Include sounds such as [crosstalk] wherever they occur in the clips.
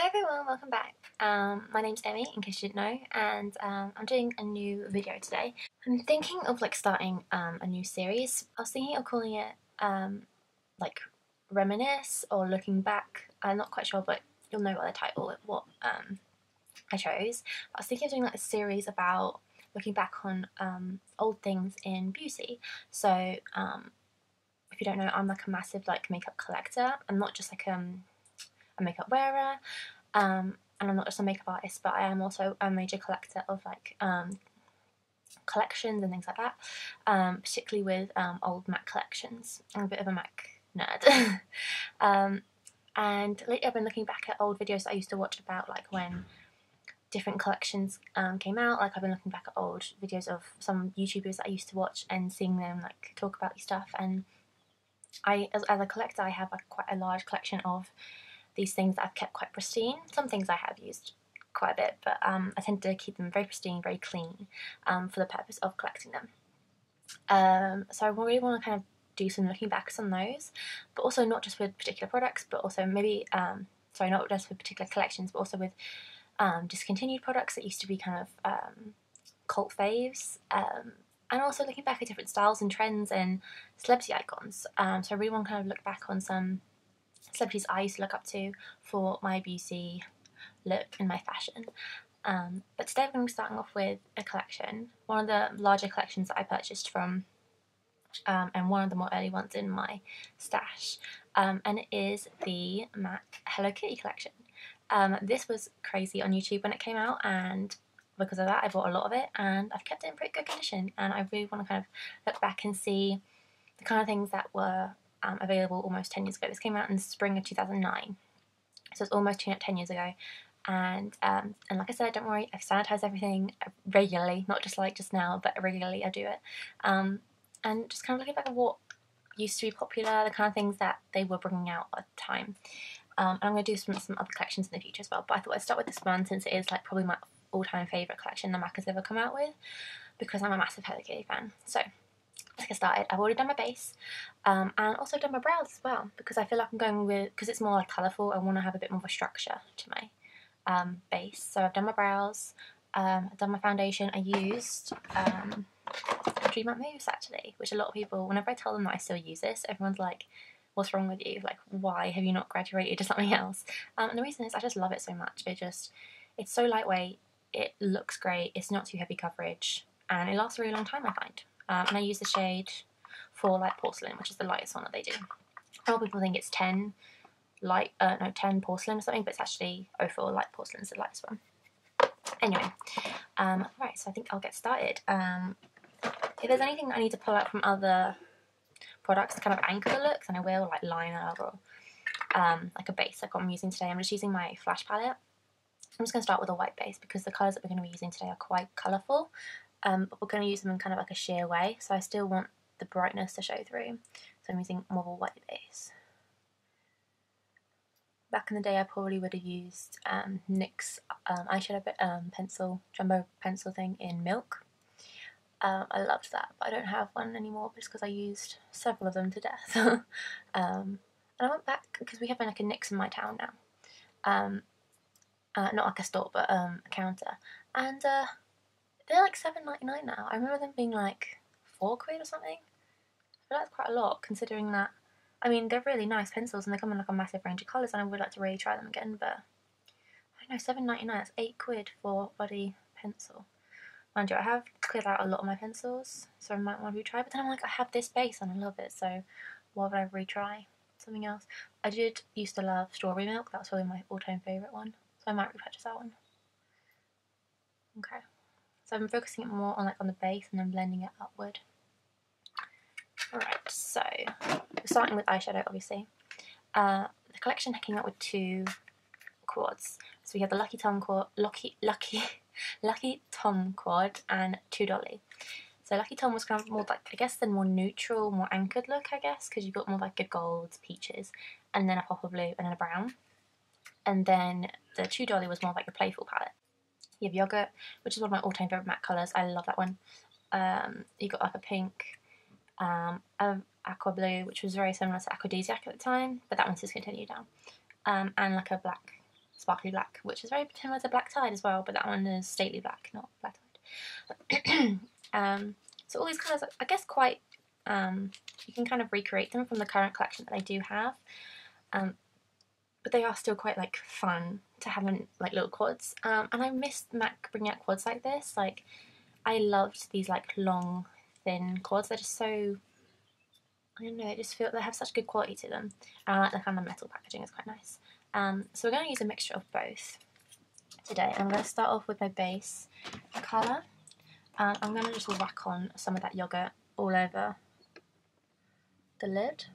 Hi everyone, welcome back. Um, my name's Emmy, in case you didn't know, and um, I'm doing a new video today. I'm thinking of like starting um, a new series. I was thinking of calling it um, like Reminisce or Looking Back. I'm not quite sure, but you'll know what the title, what um, I chose. I was thinking of doing like a series about looking back on um, old things in beauty. So um, if you don't know, I'm like a massive like makeup collector. I'm not just like um a makeup wearer, um, and I'm not just a makeup artist, but I am also a major collector of like um, collections and things like that, um, particularly with um, old MAC collections. I'm a bit of a MAC nerd. [laughs] um, and lately I've been looking back at old videos I used to watch about like when different collections um, came out. Like I've been looking back at old videos of some YouTubers that I used to watch and seeing them like talk about stuff. And I, as, as a collector, I have like quite a large collection of these things I've kept quite pristine. Some things I have used quite a bit, but um, I tend to keep them very pristine, very clean um, for the purpose of collecting them. Um, so I really want to kind of do some looking backs on those, but also not just with particular products, but also maybe, um, sorry, not just with particular collections, but also with um, discontinued products that used to be kind of um, cult faves. and also looking back at different styles and trends and celebrity icons. so I really want to kind of look back on some celebrities I used to look up to for my beauty look and my fashion. Um, but today I'm going to be starting off with a collection, one of the larger collections that I purchased from, um, and one of the more early ones in my stash, um, and it is the MAC Hello Kitty collection. Um, this was crazy on YouTube when it came out, and because of that, I bought a lot of it, and I've kept it in pretty good condition. And I really want to kind of look back and see the kind of things that were um, available almost 10 years ago. This came out in the spring of 2009, so it's almost 10 years ago. And um, and like I said, don't worry, I've sanitized everything regularly, not just like just now, but regularly I do it. Um, and just kind of looking back at what used to be popular, the kind of things that they were bringing out at the time. Um, and I'm going to do some, some other collections in the future as well, but I thought I'd start with this one since it is like probably my all-time favourite collection the MAC has ever come out with because I'm a massive Hello Kitty fan. So let's get started. I've already done my base um, and also done my brows as well because I feel like I'm going with, because it's more like colourful, I want to have a bit more of a structure to my um, base. So I've done my brows, um, I've done my foundation. I used um, Dream Moves actually, which a lot of people, whenever I tell them that I still use this, everyone's like, what's wrong with you? Like, why have you not graduated to [laughs] something else? Um, and the reason is I just love it so much. It just, it's so lightweight, it looks great, it's not too heavy coverage, and it lasts a really long time, I find. Um, and I use the shade for light porcelain, which is the lightest one that they do. A lot of people think it's 10 light, uh, no, 10 porcelain or something, but it's actually 04 light porcelain is the lightest one. Anyway, um, right, so I think I'll get started. Um, if there's anything I need to pull out from other products to kind of anchor the looks, and I will, like liner or um, like a base like I'm using today, I'm just using my Flash palette. I'm just going to start with a white base because the colours that we're going to be using today are quite colourful um, but we're going to use them in kind of like a sheer way, so I still want the brightness to show through. So I'm using more of a white base. Back in the day, I probably would have used um, NYX um, eyeshadow um, pencil, jumbo pencil thing in Milk. Um, I loved that, but I don't have one anymore just because I used several of them to death. [laughs] um, and I went back because we have like a NYX in my town now. Um, uh, not like a store, but um, a counter. And uh, they're like seven ninety nine now. I remember them being like four quid or something. I feel that's quite a lot considering that. I mean, they're really nice pencils and they come in like a massive range of colours, and I would like to really try them again. But I don't know, seven ninety nine. That's eight quid for bloody pencil. Mind you, I have cleared out a lot of my pencils, so I might want to retry. But then I'm like, I have this base and I love it, so why would I retry something else? I did used to love strawberry milk. That was probably my all-time favourite one, so I might repurchase that one. Okay. So I'm focusing it more on like on the base and then blending it upward. Alright, so we're starting with eyeshadow obviously. Uh, the collection came out with two quads. So we have the Lucky Tom quad, Lucky Lucky [laughs] Lucky Tom quad and Two Dolly. So Lucky Tom was kind of more like I guess the more neutral, more anchored look I guess because you've got more like a gold, peaches, and then a pop of blue and then a brown. And then the Two Dolly was more like a playful palette. You have Yogurt, which is one of my all-time favourite matte colours. I love that one. Um, you got like a pink, um, aqua blue, which was very similar to Aquadisiac at the time, but that one's discontinued now. Um, and like a black sparkly black, which is very similar to Black Tied as well, but that one is stately black, not Black Tied. [clears throat] um, so all these colours, I guess, quite um, you can kind of recreate them from the current collection that I do have. Um, but they are still quite like fun to have in like little quads. Um, and I missed Mac bringing out quads like this. Like I loved these like long, thin quads. They're just so I don't know. They just feel they have such good quality to them. And I like the kind of metal packaging. It's quite nice. Um, so we're going to use a mixture of both today. I'm going to start off with my base colour. Um, I'm going to just whack on some of that yogurt all over the lid.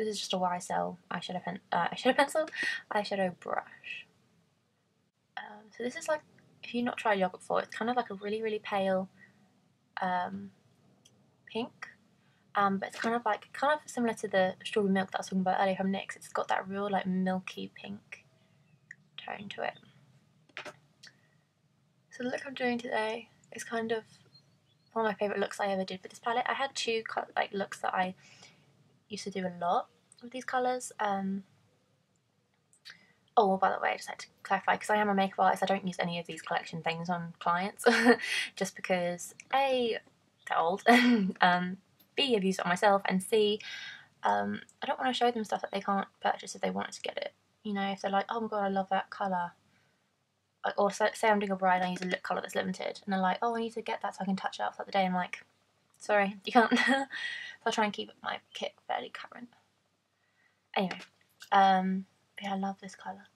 This is just a YSL eyeshadow, pen uh, eyeshadow pencil, eyeshadow brush. Um, so this is like, if you've not tried yogurt before, it's kind of like a really, really pale um, pink. Um, but it's kind of like, kind of similar to the strawberry milk that I was talking about earlier from NYX. It's got that real like milky pink tone to it. So the look I'm doing today is kind of one of my favourite looks I ever did with this palette. I had two like looks that I used to do a lot with these colours. Um, oh, by the way, I just had to clarify because I am a makeup artist. I don't use any of these collection things on clients [laughs] just because a they're old, [laughs] um, b I've used it on myself, and c um, I don't want to show them stuff that they can't purchase if they wanted to get it. You know, if they're like, oh my god, I love that colour, or say I'm doing a bride and I use a lip colour that's limited, and they're like, oh, I need to get that so I can touch it up throughout the day. I'm like, sorry, [laughs] you can't. so I'll try and keep my kit fairly current. Anyway, um, yeah, I love this colour.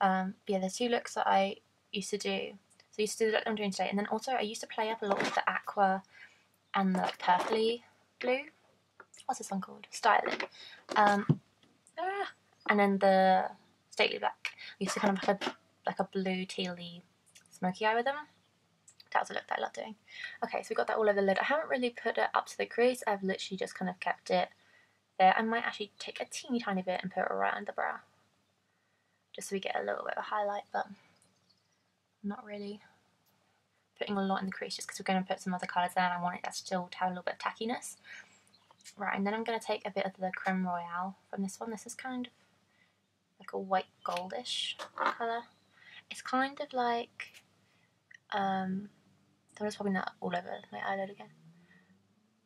Um, yeah, there's two looks that I used to do. So I used to do the look I'm doing today, and then also I used to play up a lot with the aqua and the purpley blue. What's this one called? Styling. Um, ah, and then the stately black. I used to kind of have a like a blue tealy smoky eye with them. That a look that I love doing. Okay, so we got that all over the lid. I haven't really put it up to the crease. I've literally just kind of kept it there. I might actually take a teeny tiny bit and put it around the brow. Just so we get a little bit of a highlight, but not really putting a lot in the crease just because we're going to put some other colours there and I want it to still to have a little bit of tackiness. Right, and then I'm going to take a bit of the Creme Royale from this one. This is kind of like a white goldish colour. It's kind of like, um, I'm just popping that all over my eyelid again.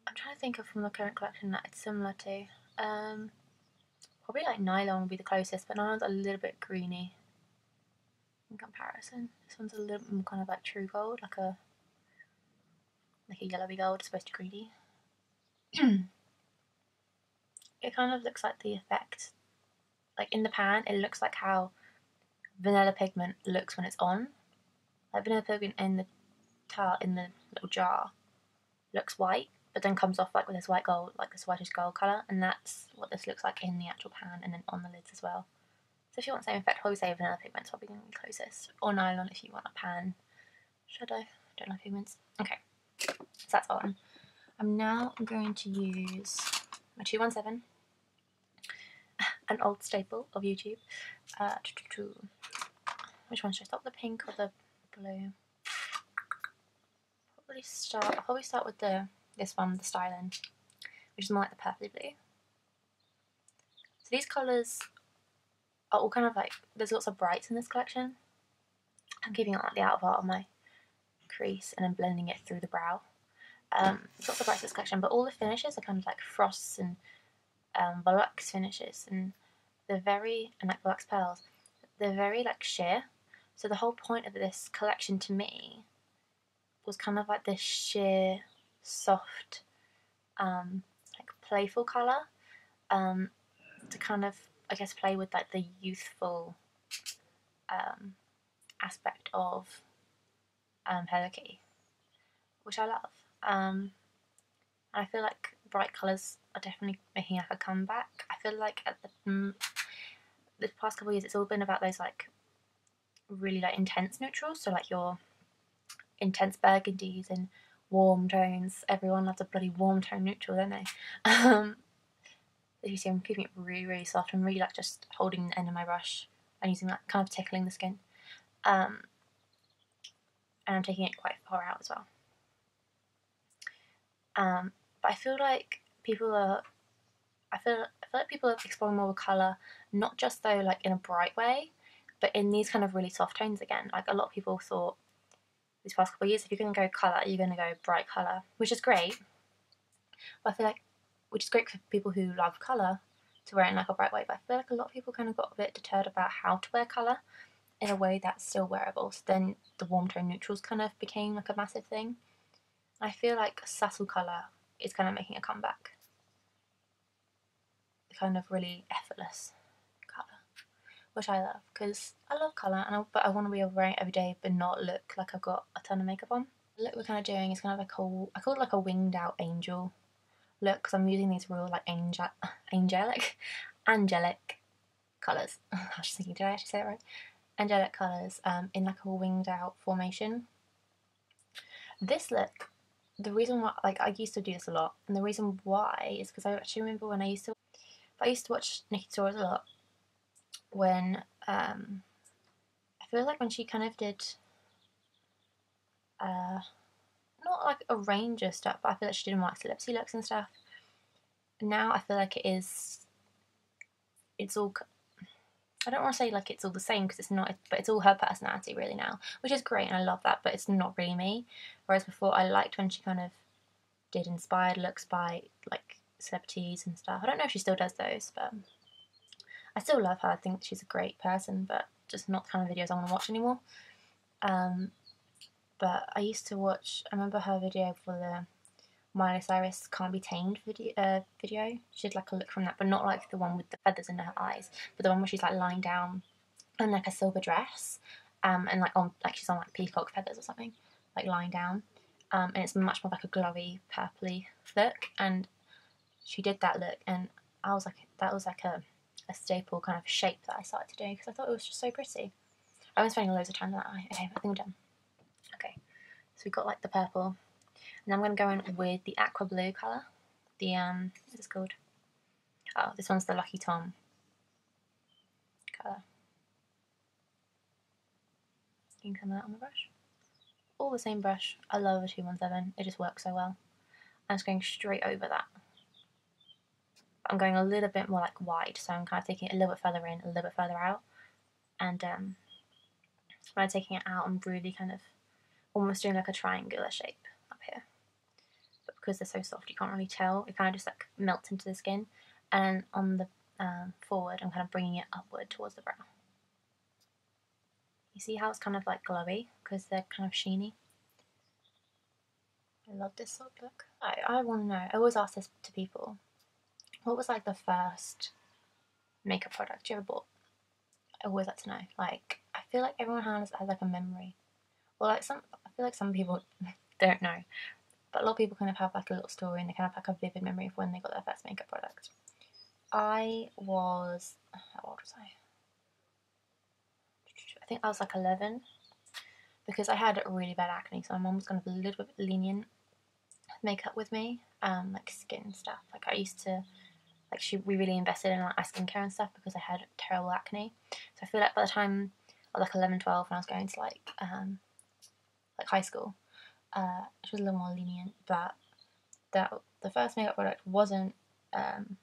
I'm trying to think of from the current collection that it's similar to. Um, probably like Nylon would be the closest, but Nylon's a little bit greeny in comparison. This one's a little more kind of like true gold, like a like a yellowy gold, supposed to be greeny. [clears throat] it kind of looks like the effect, like in the pan, it looks like how vanilla pigment looks when it's on. Like vanilla pigment in the tart in the little jar looks white, but then comes off like with this white gold, like this whitish gold colour, and that's what this looks like in the actual pan and then on the lids as well. So if you want the same effect, probably say vanilla pigment's probably going to be closest, or nylon if you want a pan shadow. I don't like pigments. Okay, so that's. I'm, I'm now going to use my 217, [laughs] an old staple of YouTube. Uh, [tsk] which one should I stop, the pink or the blue? Probably start. I'll probably start with the this one, the styling, which is more like the purpley blue. So these colours are all kind of like there's lots of brights in this collection. I'm keeping it like the outer part of my crease and then blending it through the brow. Um, lots of brights in this collection, but all the finishes are kind of like frosts and um, finishes, and they're very and like Veluxe pearls. They're very like sheer, so the whole point of this collection to me was kind of like this sheer, soft, um, like playful colour um, to kind of, I guess, play with like the youthful um, aspect of um, Hello Kitty, which I love. Um, I feel like bright colours are definitely making like a comeback. I feel like at the, mm, the past couple of years, it's all been about those like really like intense neutrals, so like your intense burgundies and warm tones. Everyone loves a bloody warm tone neutral, don't they? [laughs] Um, as you see, I'm keeping it really, really soft. I'm really like just holding the end of my brush and using that kind of tickling the skin. Um, and I'm taking it quite far out as well. Um, but I feel like people are I feel I feel like people are exploring more with colour, not just though like in a bright way, but in these kind of really soft tones again. Like a lot of people thought these past couple of years, if you're going to go colour, you're going to go bright colour, which is great. But I feel like, which is great for people who love colour to wear it in like a bright way. But I feel like a lot of people kind of got a bit deterred about how to wear colour in a way that's still wearable. So then the warm tone neutrals kind of became like a massive thing. I feel like subtle colour is kind of making a comeback. Kind of really effortless which I love because I love colour, and I, but I want to be wearing it every day, but not look like I've got a ton of makeup on. The look we're kind of doing is kind of like a I call it like a winged out angel look because I'm using these real like angel angelic [laughs] angelic colours. [laughs] I was just thinking, did I actually say it right? Angelic colours um, in like a winged out formation. This look the reason why, like, I used to do this a lot, and the reason why is because I actually remember when I used to, I used to watch Nikki Torres a lot. When um, I feel like when she kind of did, uh, not like a range of stuff, but I feel like she did more like celebrity looks and stuff. Now I feel like it is, it's all I don't want to say like it's all the same because it's not, but it's all her personality really now, which is great and I love that, but it's not really me. Whereas before I liked when she kind of did inspired looks by like celebrities and stuff. I don't know if she still does those, but I still love her. I think she's a great person, but just not the kind of videos I want to watch anymore. Um, but I used to watch, I remember her video for the Miley Cyrus Can't Be Tamed video, uh, video. She did like a look from that, but not like the one with the feathers in her eyes, but the one where she's like lying down in like a silver dress, um, and like on like she's on like peacock feathers or something, like lying down, um, and it's much more like a glowy purpley look. And she did that look, and I was like, that was like a, a staple kind of shape that I started to do because I thought it was just so pretty. I've been spending loads of time on that. Okay, I think I'm done. Okay, so we've got like the purple and I'm going to go in with the aqua blue colour. The, um, what's this called? Oh, this one's the Lucky Tom colour. You can come out on the brush. All the same brush. I love the 217. It just works so well. I'm just going straight over that. I'm going a little bit more like wide, so I'm kind of taking it a little bit further in, a little bit further out. And um, I'm taking it out, I'm really kind of almost doing like a triangular shape up here. But because they're so soft you can't really tell. It kind of just like melts into the skin. And on the um, forward, I'm kind of bringing it upward towards the brow. You see how it's kind of like glowy because they're kind of sheeny. I love this sort of look. I, I want to know, I always ask this to people. What was like the first makeup product you ever bought? I always like to know. Like, I feel like everyone has, has like a memory. Well, like some, I feel like some people [laughs] don't know. But a lot of people kind of have like a little story and they kind of have like a vivid memory of when they got their first makeup product. I was, how old was I? I think I was like 11 because I had really bad acne, so my mum was kind of a little bit lenient with makeup with me, um, like skin stuff. Like I used to, like she, we really invested in like my skincare and stuff because I had terrible acne. So I feel like by the time I was like 11, 12, when I was going to like, um, like high school, uh, she was a little more lenient, but that the first makeup product wasn't um,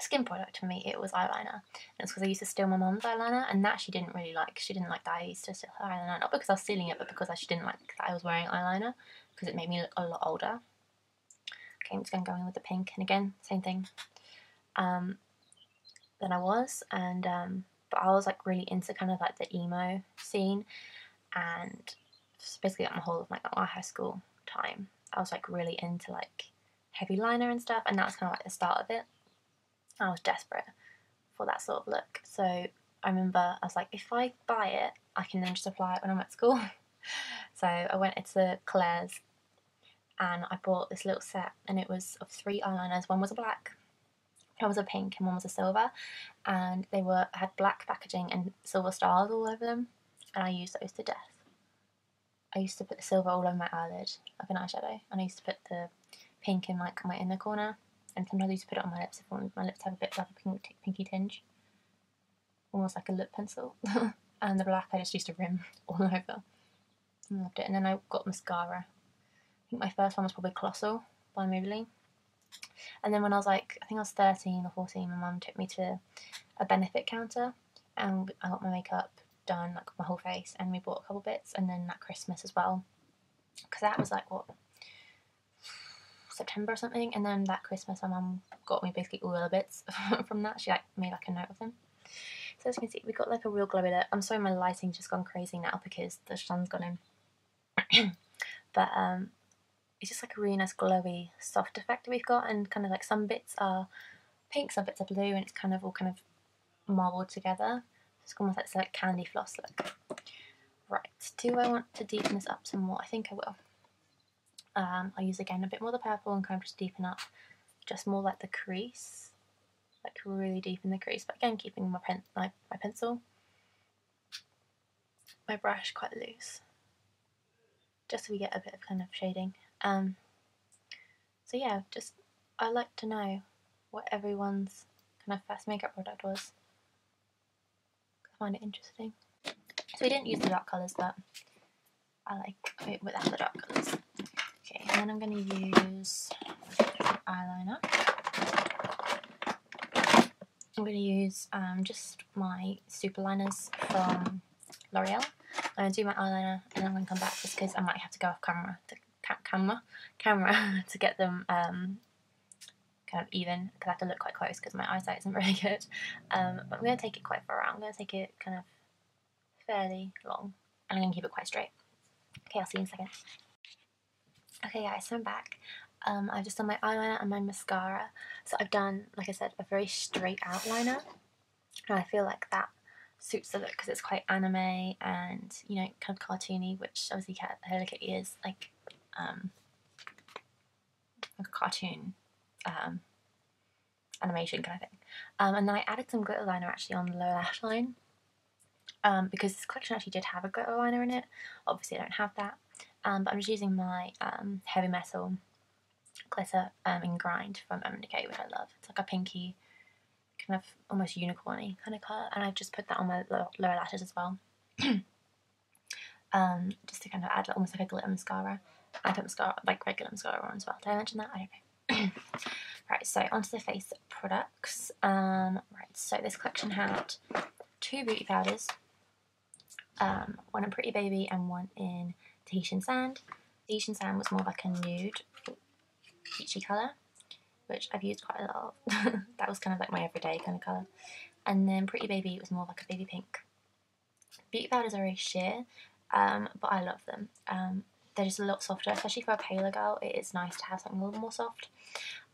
skin product for me, it was eyeliner. And it's because I used to steal my mom's eyeliner, and that she didn't really like. She didn't like that I used to steal her eyeliner, not because I was stealing it, but because she didn't like that I was wearing eyeliner, because it made me look a lot older. Okay, I'm just going to go in with the pink, and again, same thing. Um, than I was, and um, but I was like really into kind of like the emo scene, and basically like my whole of like my high school time. I was like really into like heavy liner and stuff, and that was kind of like the start of it. I was desperate for that sort of look, so I remember I was like, if I buy it, I can then just apply it when I'm at school. [laughs] so I went into Claire's and I bought this little set, and it was of three eyeliners. One was a black, one was a pink, and one was a silver, and they were had black packaging and silver stars all over them, and I used those to death. I used to put the silver all over my eyelid, like an eyeshadow, and I used to put the pink in like my inner corner, and sometimes I used to put it on my lips if my lips have a bit like a pink, pinky tinge, almost like a lip pencil. [laughs] and the black I just used to rim [laughs] all over. I loved it. And then I got mascara. I think my first one was probably Colossal by Maybelline. And then when I was like, I think I was 13 or 14, my mum took me to a benefit counter and I got my makeup done, like my whole face, and we bought a couple bits. And then that Christmas as well, because that was like what September or something. And then that Christmas, my mum got me basically all the bits [laughs] from that. She like made like a note of them. So as you can see, we got like a real glowy look. I'm sorry my lighting's just gone crazy now because the sun's gone in. [clears throat] but um, it's just like a really nice glowy soft effect that we've got and kind of like some bits are pink, some bits are blue and it's kind of all kind of marbled together. It's almost like, it's like candy floss look. Right, do I want to deepen this up some more? I think I will. Um, I'll use again a bit more the purple and kind of just deepen up just more like the crease. Like really deep in the crease, but again keeping my, pen my, my pencil, my brush quite loose. Just so we get a bit of kind of shading. Um, so yeah, just I like to know what everyone's kind of first makeup product was. I find it interesting. So we didn't use the dark colours, but I like it without the dark colours. Okay, and then I'm going to use eyeliner. I'm going to use um, just my super liners from L'Oreal. I'm going to do my eyeliner and then I'm going to come back just because I might have to go off camera to camera camera [laughs] to get them um, kind of even because I have to look quite close because my eyesight isn't [laughs] very good. Um, but I'm going to take it quite far out. I'm going to take it kind of fairly long and I'm going to keep it quite straight. Okay, I'll see you in a second. Okay guys, so I'm back. Um, I've just done my eyeliner and my mascara. So I've done, like I said, a very straight outliner. And I feel like that suits the look because it's quite anime and, you know, kind of cartoony, which obviously Hello Kitty is like um, a cartoon um, animation kind of thing. Um, and then I added some glitter liner actually on the lower lash line um, because this collection actually did have a glitter liner in it. Obviously I don't have that, um, but I'm just using my um, Heavy Metal glitter um, in Grind from Decay, which I love. It's like a pinky, kind of almost unicorny kind of colour, and I've just put that on my lower lashes as well. [clears throat] um, just to kind of add almost like a glitter mascara. I put mascara, like regular mascara on as well. Did I mention that? I don't know. right, so onto the face products. Um, right, so this collection had two beauty powders, um, one in Pretty Baby and one in Tahitian Sand. Tahitian Sand was more like a nude, peachy colour, which I've used quite a lot of. [laughs] that was kind of like my everyday kind of colour. And then Pretty Baby was more like a baby pink. Beauty powders are very sheer, um, but I love them. Um, they're just a lot softer, especially for a paler girl. It is nice to have something a little more soft.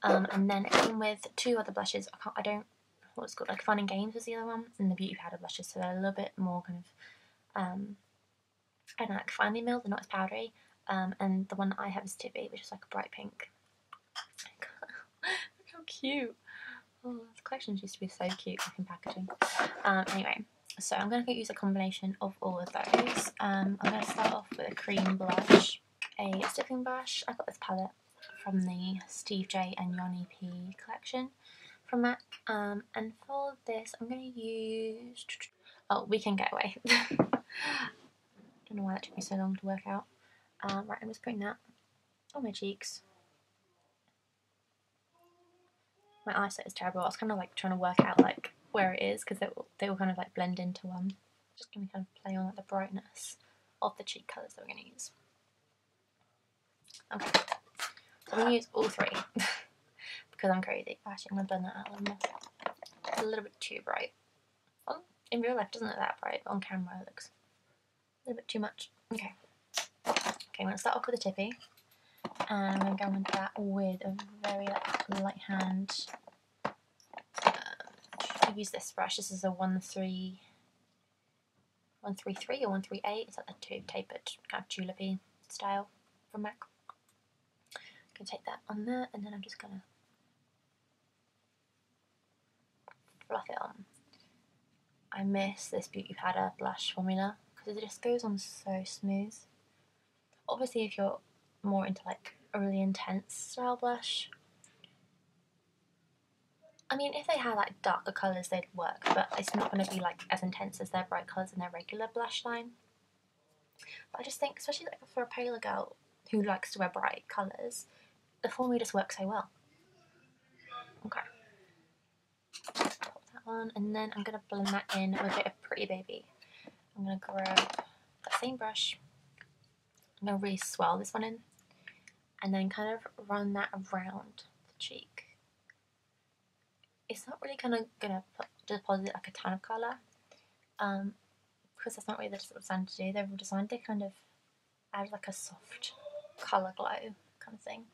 Um, and then it came with two other blushes. I can't, I don't, what's called like Fun and Games was the other one, and the Beauty Powder blushes. So they're a little bit more kind of, um, I don't know, like finely milled. They're not as powdery. Um, and the one that I have is Tippy, which is like a bright pink. [laughs] Look how cute. Oh, the collections used to be so cute, in packaging. Um, anyway, so I'm going to use a combination of all of those. Um, I'm going to start off with a cream blush, a stippling brush. I got this palette from the Steve J and Yoni P collection from MAC. Um, and for this, I'm going to use... Oh, We Can Get Away. I [laughs] don't know why that took me so long to work out. Um, right, I'm just putting that on my cheeks. My eyesight is terrible. I was kind of like trying to work out like where it is because they, they all kind of like blend into one. Just going to kind of play on like, the brightness of the cheek colours that we're going to use. Okay, so I'm going to use all three [laughs] because I'm crazy. Actually, I'm going to blend that out a little a little bit too bright. Well, in real life, doesn't look that bright, but on camera, it looks a little bit too much. Okay. Okay, I'm going to start off with a tippy. And I'm going to go into that with a very like, light hand I use this brush. This is a 1-3, 133 or 138. It's like the two tapered kind of tulipy style from MAC. I'm going to take that on there and then I'm just going to fluff it on. I miss this Beauty Powder blush formula because it just goes on so smooth. Obviously if you're more into like a really intense style blush, I mean, if they had like darker colours, they'd work, but it's not going to be like as intense as their bright colours in their regular blush line. But I just think, especially like for a paler girl who likes to wear bright colours, the formula just works so well. Okay. Pop that one, and then I'm going to blend that in with a bit of Pretty Baby. I'm going to grab that same brush. I'm going to really swell this one in, and then kind of run that around the cheek. It's not really kind of to deposit like a ton of colour, um, because that's not really the design to do. They were designed to kind of add like a soft colour glow kind of thing.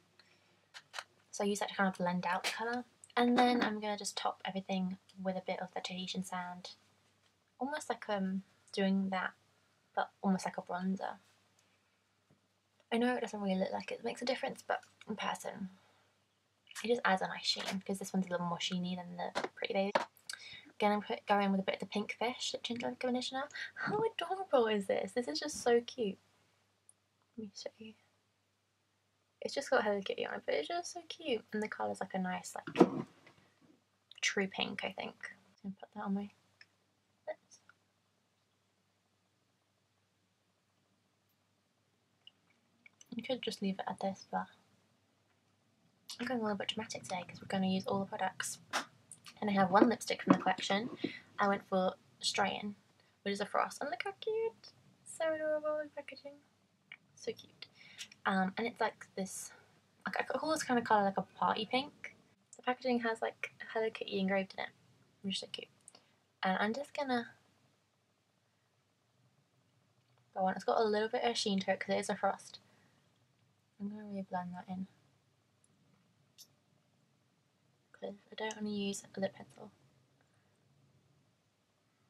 So I use that to kind of blend out the colour. And then I'm going to just top everything with a bit of the Tahitian sand. Almost like um doing that, but almost like a bronzer. I know it doesn't really look like it makes a difference, but in person, it just adds a nice sheen because this one's a little more sheeny than the Pretty Baby. Again, I'm going with a bit of the Pink Fish that Ginger Conditioner. How adorable is this? This is just so cute. Let me show you. It's just got Hello Kitty on it, but it's just so cute. And the colour's like a nice, like, true pink, I think. I'm gonna put that on my lips. You could just leave it at this, but I'm going a little bit dramatic today because we're going to use all the products and I have one lipstick from the collection. I went for Strayin, which is a frost. And look how cute! So adorable in packaging. So cute. Um, and it's like this, I call this kind of colour like a party pink. The packaging has like Hello Kitty engraved in it, which is so cute. And I'm just gonna go on. It's got a little bit of sheen to it because it is a frost. I'm gonna really blend that in. I don't want to use a lip pencil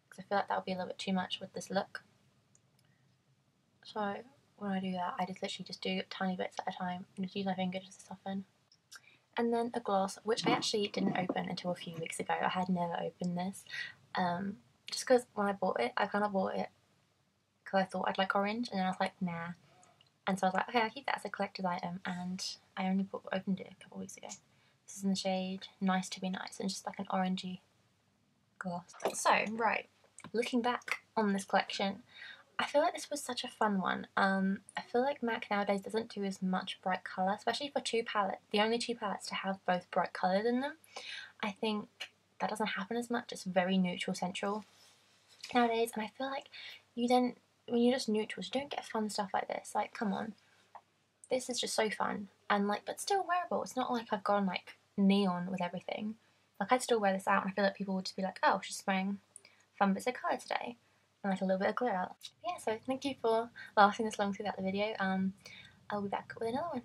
because I feel like that would be a little bit too much with this look. So when I do that, I just literally just do tiny bits at a time and just use my finger just to soften. And then a gloss, which I actually didn't open until a few weeks ago. I had never opened this. Um, just because when I bought it, I kind of bought it because I thought I'd like orange, and then I was like, nah. And so I was like, okay, I'll keep that as a collector's item, and I only bought, opened it a couple weeks ago. This is in the shade Nice to be Nice and just like an orangey gloss. So, right, looking back on this collection, I feel like this was such a fun one. Um, I feel like MAC nowadays doesn't do as much bright colour, especially for two palettes, the only two palettes to have both bright colours in them. I think that doesn't happen as much, it's very neutral central nowadays, and I feel like you then, when you're just neutrals, you don't get fun stuff like this. Like, come on. This is just so fun and like but still wearable. It's not like I've gone like neon with everything. Like I'd still wear this out and I feel like people would just be like, oh, she's wearing fun bits of colour today. And like a little bit of glitter. Yeah, so thank you for lasting this long throughout the video. Um, I'll be back with another one.